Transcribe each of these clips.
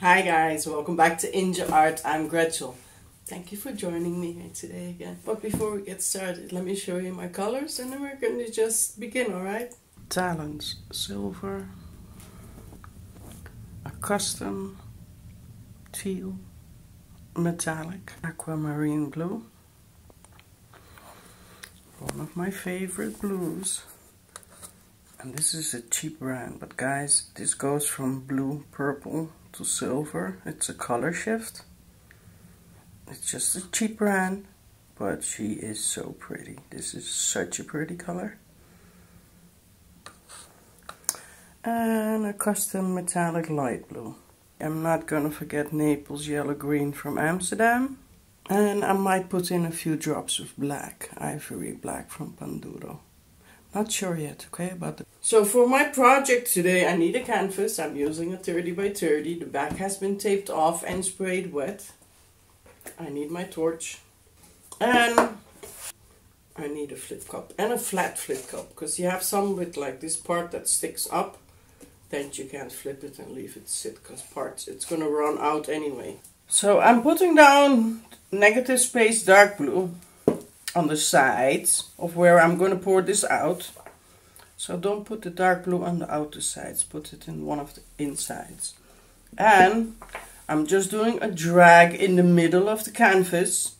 Hi guys, welcome back to Ingel Art. I'm Gretchel. Thank you for joining me here today again. But before we get started, let me show you my colors and then we're going to just begin, alright? Talens silver, a custom teal, metallic, aquamarine blue, one of my favorite blues. And this is a cheap brand, but guys, this goes from blue, purple to silver. It's a color shift. It's just a cheap brand, but she is so pretty. This is such a pretty color. And a custom metallic light blue. I'm not gonna forget Naples yellow green from Amsterdam. And I might put in a few drops of black, ivory black from Panduro. Not sure yet, okay, about the... So for my project today, I need a canvas. I'm using a 30 by 30. The back has been taped off and sprayed wet. I need my torch. And I need a flip cup and a flat flip cup because you have some with like this part that sticks up then you can't flip it and leave it sit because parts it's gonna run out anyway so I'm putting down negative space dark blue on the sides of where I'm going to pour this out. So don't put the dark blue on the outer sides, put it in one of the insides. And I'm just doing a drag in the middle of the canvas.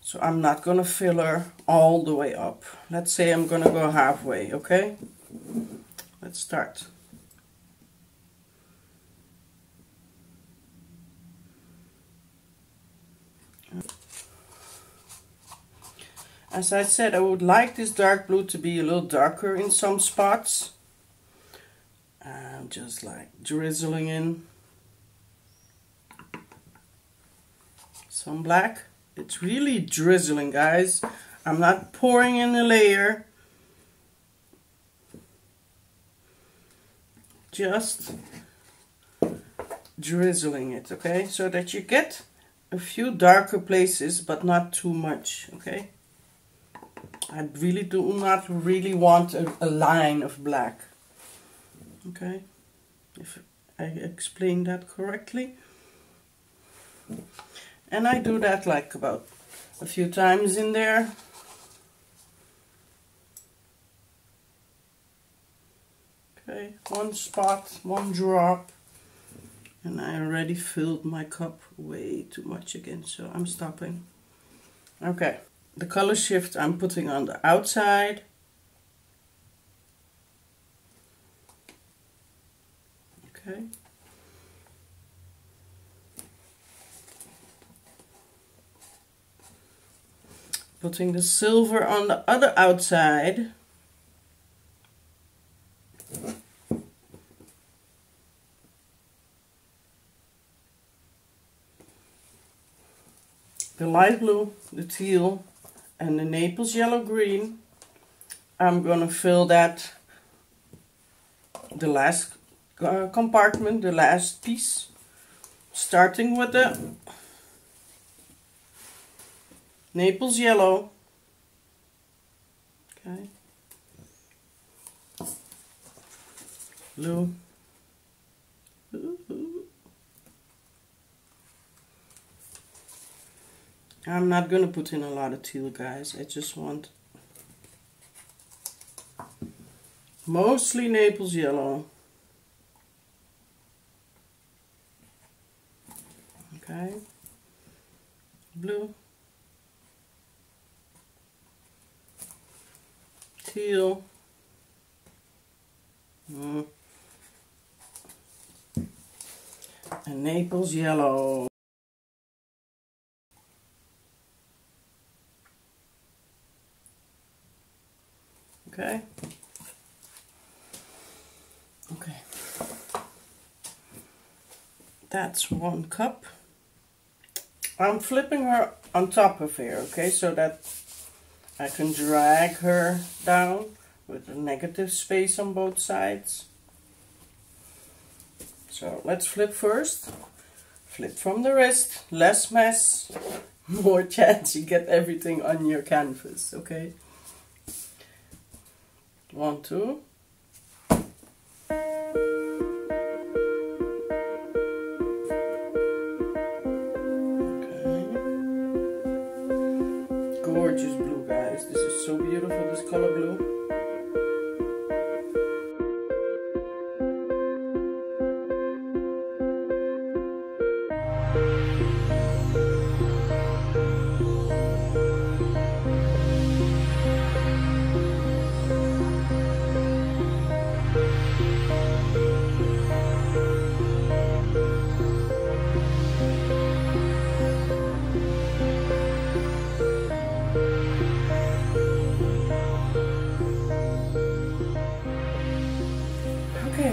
So I'm not going to fill her all the way up. Let's say I'm going to go halfway, okay? Let's start. As I said, I would like this dark blue to be a little darker in some spots. I'm just like drizzling in some black. It's really drizzling, guys. I'm not pouring in a layer. Just drizzling it, okay? So that you get a few darker places, but not too much, okay? I really do not really want a, a line of black. Okay, if I explain that correctly. And I do that like about a few times in there. Okay, one spot, one drop. And I already filled my cup way too much again, so I'm stopping. Okay the color shift I'm putting on the outside. Okay. Putting the silver on the other outside. The light blue, the teal, and the Naples yellow green. I'm going to fill that, the last uh, compartment, the last piece, starting with the Naples yellow. Okay. Blue. I'm not going to put in a lot of teal, guys. I just want mostly Naples yellow. Okay. Blue. Teal. Mm. And Naples yellow. Okay. Okay. That's one cup. I'm flipping her on top of here, okay, so that I can drag her down with a negative space on both sides. So let's flip first. Flip from the wrist, less mess, more chance you get everything on your canvas, okay? One, two. So beautiful, this color blue.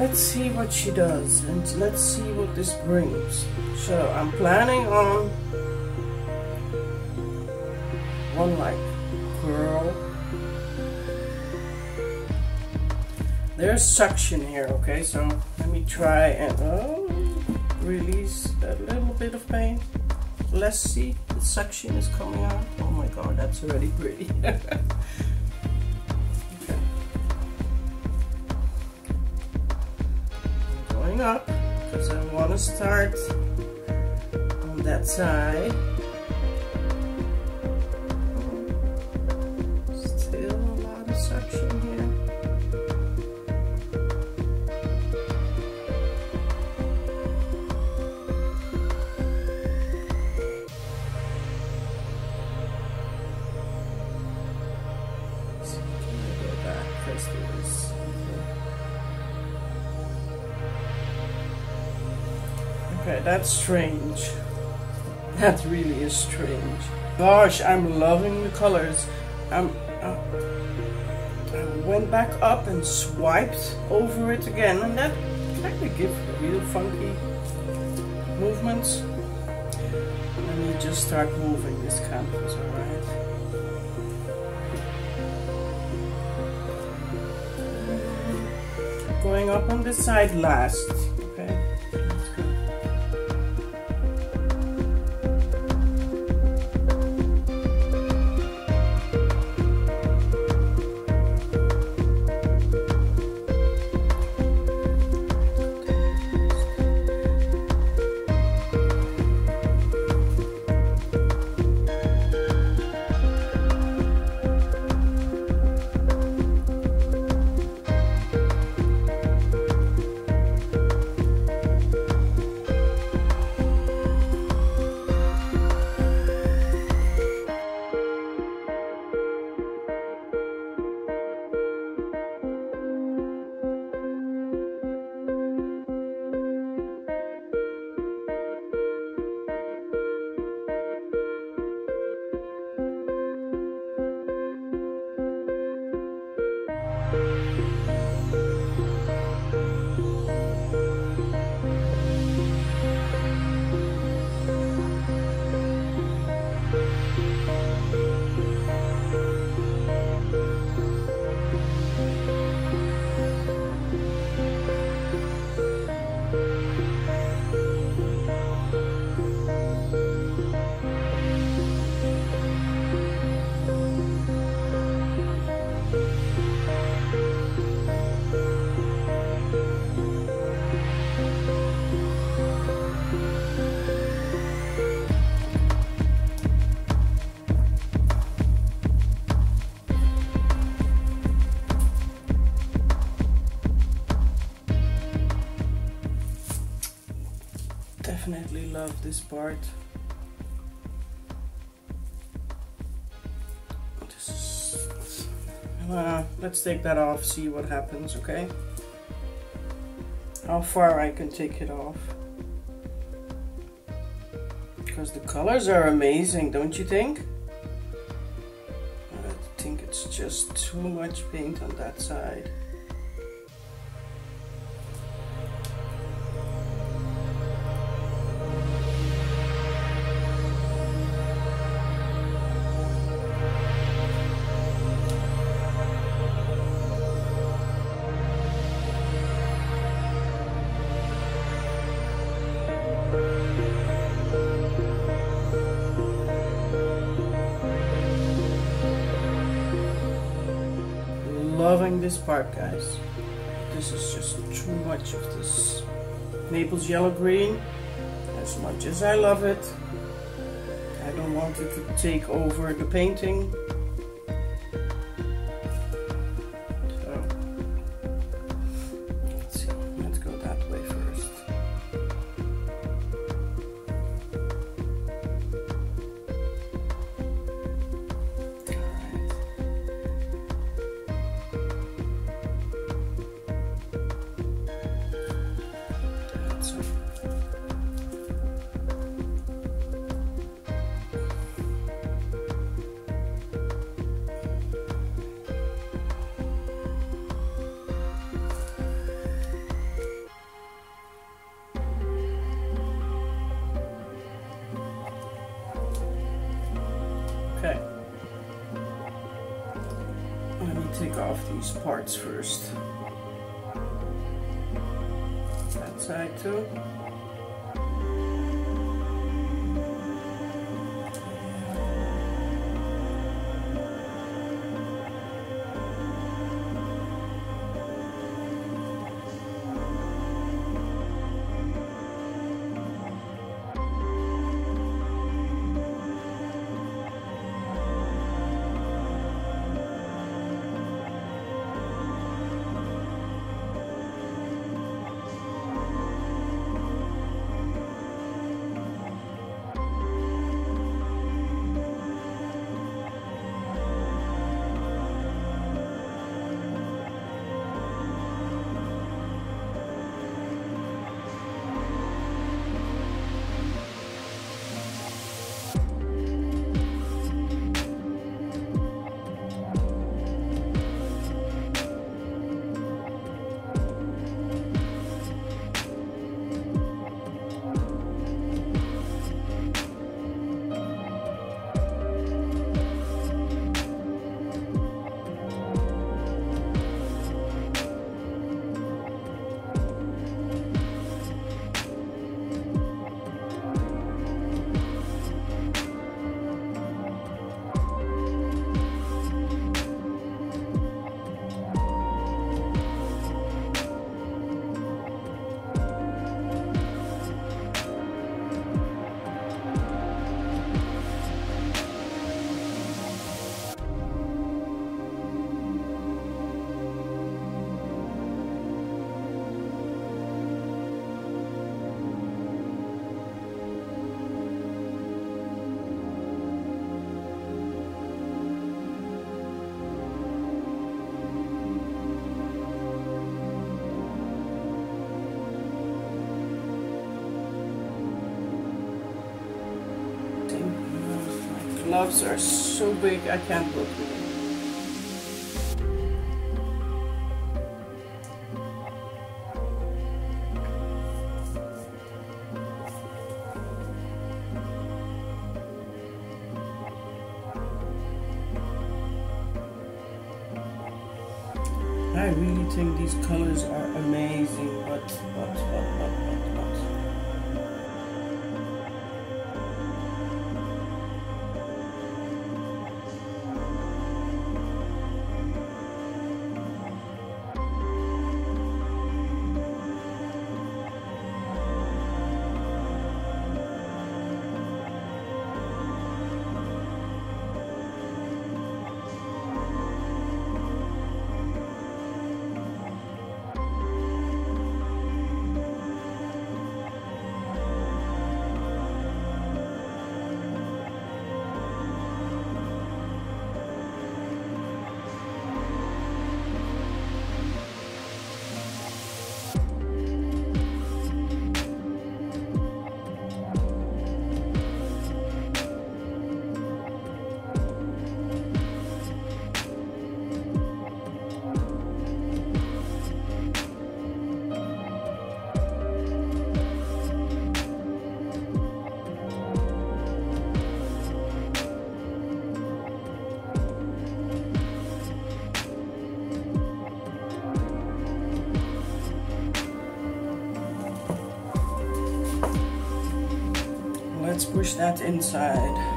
Let's see what she does and let's see what this brings. So I'm planning on one like curl. There's suction here, okay, so let me try and oh, release a little bit of pain. Let's see, the suction is coming out. Oh my god, that's already pretty. up because I want to start on that side. That's strange. That really is strange. Gosh, I'm loving the colors. I'm, uh, I went back up and swiped over it again, and that kind of gives real funky movements. Let me just start moving this canvas, alright? Going up on this side last. This part. uh, let's take that off, see what happens, okay? How far I can take it off. Because the colors are amazing, don't you think? I think it's just too much paint on that side. This part guys. This is just too much of this. Naples yellow green as much as I love it. I don't want it to take over the painting these parts first. That side too. Gloves are so big I can't work with them. I really think these colors are amazing, but, but, but, but, but, but. Push that inside.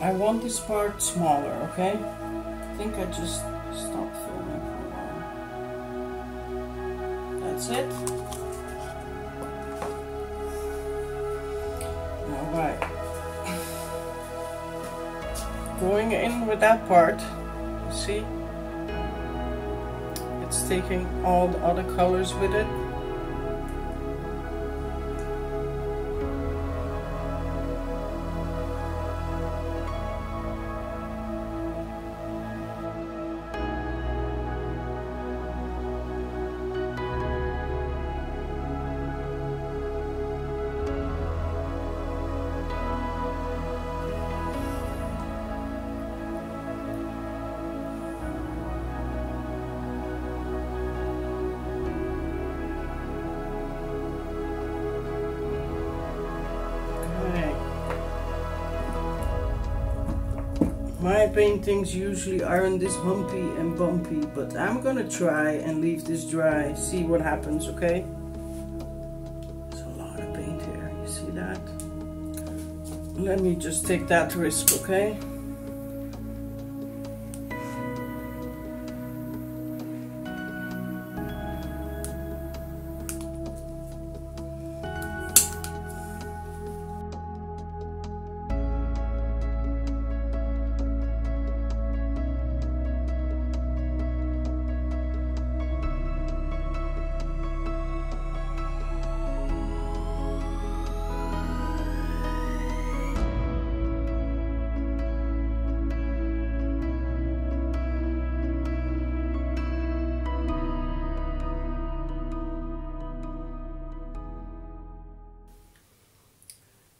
I want this part smaller, okay? I think I just stopped filming for a while. that's it. Alright. Going in with that part, see? It's taking all the other colors with it. My paintings usually aren't this humpy and bumpy, but I'm gonna try and leave this dry, see what happens, okay? There's a lot of paint here, you see that? Let me just take that risk, okay?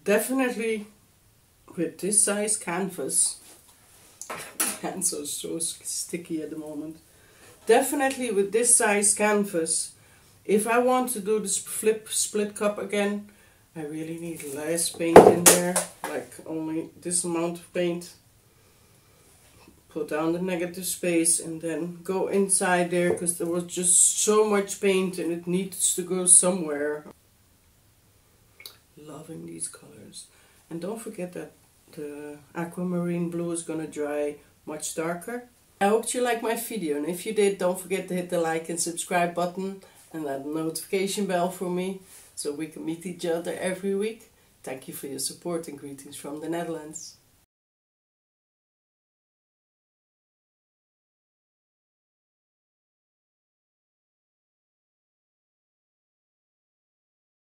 Definitely with this size canvas hands are so sticky at the moment. Definitely with this size canvas if I want to do this flip split cup again I really need less paint in there like only this amount of paint. Put down the negative space and then go inside there because there was just so much paint and it needs to go somewhere loving these colors. And don't forget that the aquamarine blue is going to dry much darker. I hope you liked my video and if you did don't forget to hit the like and subscribe button and that notification bell for me so we can meet each other every week. Thank you for your support and greetings from the Netherlands.